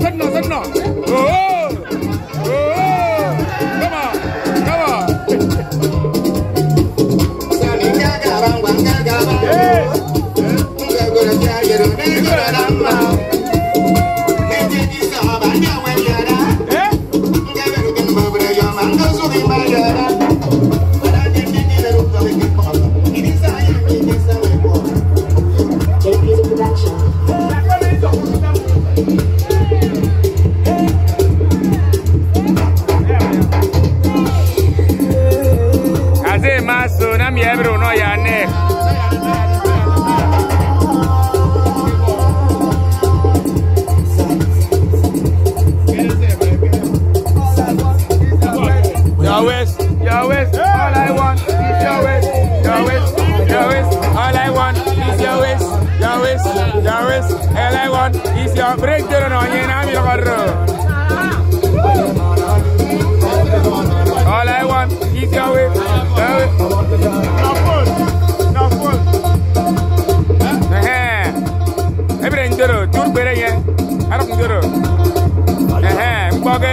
Sedna, Sedna, Sedna. Oh, oh. Come on, come on. Your waist, all I want is your waist, your waist, your waist, all I want is your waist, your waist, your waist, all I want is your break down on you na mi korro. All I want is your waist, your waist. No fool, no fool. Eh, ebre ndoro, tur bere ye, arok ndoro. Eh, mboge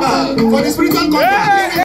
for the spiritual content.